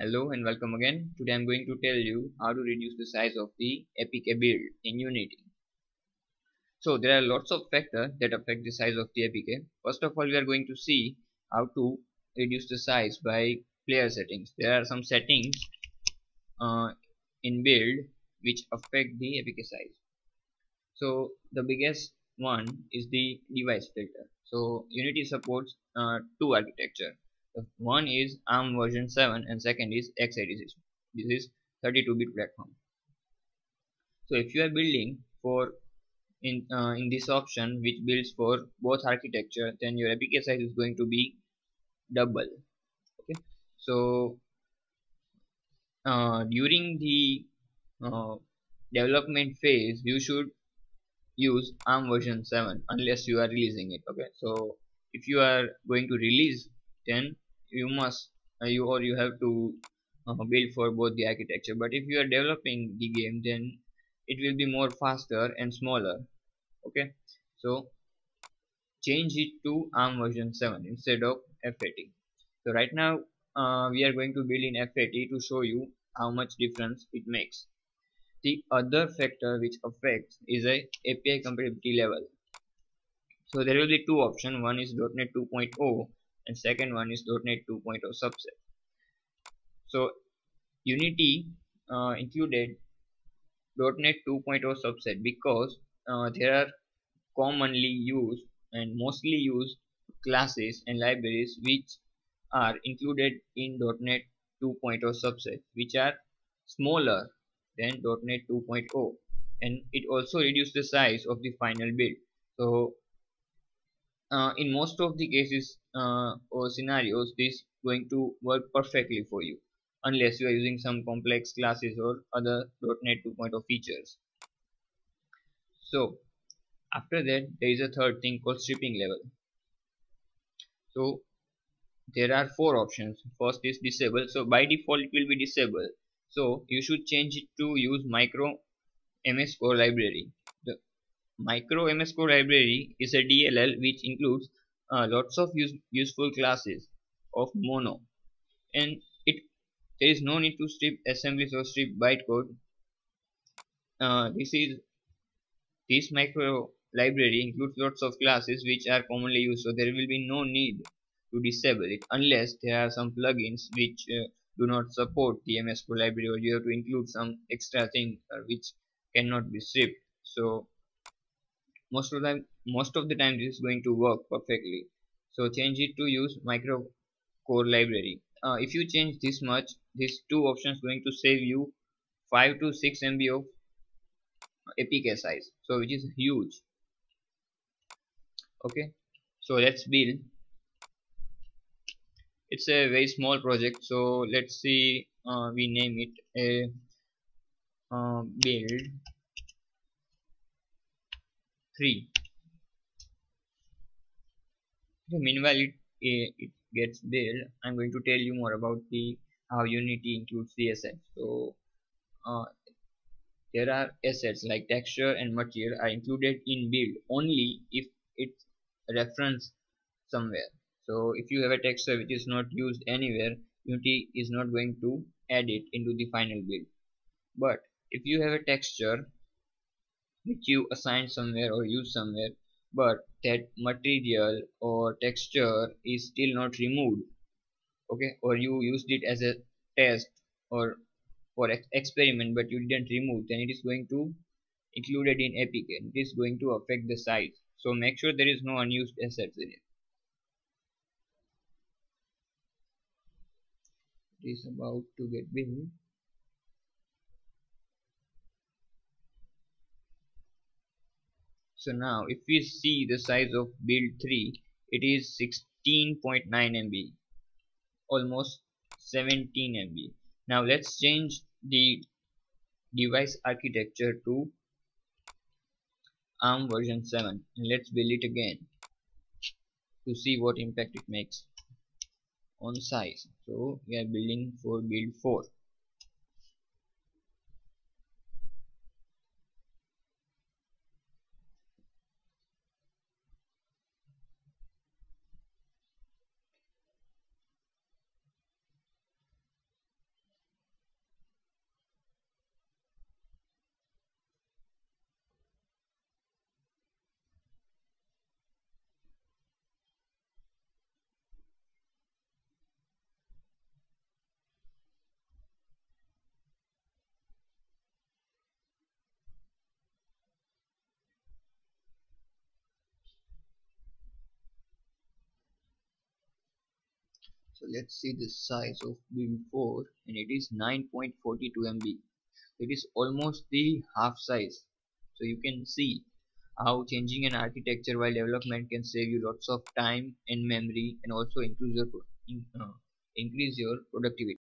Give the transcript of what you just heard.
Hello and welcome again. Today I'm going to tell you how to reduce the size of the APK build in Unity. So there are lots of factors that affect the size of the APK. First of all we are going to see how to reduce the size by player settings. There are some settings uh, in build which affect the APK size. So the biggest one is the device filter. So Unity supports uh, two architecture one is ARM version 7 and second is x86 this is 32-bit platform. So if you are building for in uh, in this option which builds for both architecture then your APK size is going to be double. Okay? So uh, during the uh, development phase you should use ARM version 7 unless you are releasing it. Okay? So if you are going to release then you must uh, you or you have to uh, build for both the architecture. But if you are developing the game then it will be more faster and smaller. Okay? So change it to ARM version 7 instead of FAT so right now uh, we are going to build in FAT to show you how much difference it makes. The other factor which affects is a API compatibility level. So there will be two options. One is .NET 2.0 and second one is .NET 2.0 subset. So Unity uh, included .NET 2.0 subset because uh, there are commonly used and mostly used classes and libraries which are included in .NET 2.0 subset which are smaller than .NET 2.0 and it also reduces the size of the final build. So uh, in most of the cases uh, or scenarios this going to work perfectly for you unless you are using some complex classes or other .NET 2.0 features. So after that there is a third thing called stripping level. So there are four options. First is disable. So by default it will be disabled so you should change it to use micro ms core library. The Micro MS Core Library is a DLL which includes uh, lots of use, useful classes of Mono and it there is no need to strip assemblies or strip bytecode. Uh, this is this micro library includes lots of classes which are commonly used so there will be no need to disable it unless there are some plugins which uh, do not support the MS Core library or you have to include some extra thing uh, which cannot be stripped so most of the most of the time this is going to work perfectly. So change it to use micro core library. Uh, if you change this much these two options going to save you 5 to 6 MB of APK size so which is huge. Okay? So let's build. It's a very small project so let's see uh, we name it a uh, build 3 so meanwhile it, it gets built. I'm going to tell you more about the how unity includes the assets. So uh, there are assets like texture and material are included in build only if it's referenced somewhere. So if you have a texture which is not used anywhere unity is not going to add it into the final build. But if you have a texture which you assign somewhere or use somewhere but that material or texture is still not removed okay? Or you used it as a test or for ex experiment but you didn't remove then it is going to included in APK it is going to affect the size. So make sure there is no unused assets in it. It is about to get built so now if we see the size of build 3 it is 16.9 MB almost 17 MB now let's change the device architecture to ARM version 7 and let's build it again to see what impact it makes on size. So we are building for build 4 so let's see the size of BB4 and it is 9.42 MB it is almost the half size. So you can see how changing an architecture while development can save you lots of time and memory and also increase your uh, increase your productivity